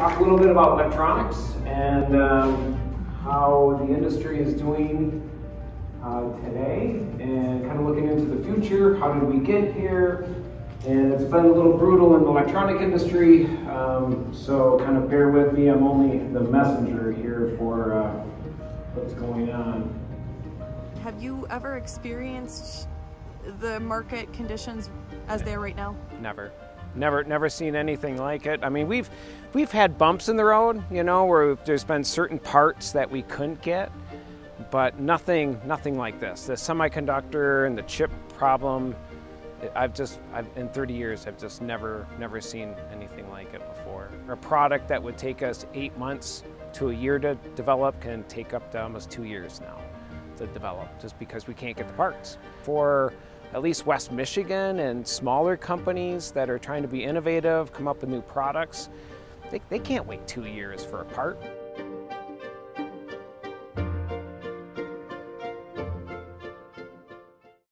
talk a little bit about electronics and um, how the industry is doing uh, today and kind of looking into the future. How did we get here? And it's been a little brutal in the electronic industry, um, so kind of bear with me. I'm only the messenger here for uh, what's going on. Have you ever experienced the market conditions as they are right now? Never. Never, never seen anything like it. I mean, we've we've had bumps in the road, you know, where there's been certain parts that we couldn't get, but nothing, nothing like this. The semiconductor and the chip problem, I've just, I've, in 30 years, I've just never, never seen anything like it before. A product that would take us eight months to a year to develop can take up to almost two years now to develop, just because we can't get the parts. For at least West Michigan and smaller companies that are trying to be innovative, come up with new products, they, they can't wait two years for a part.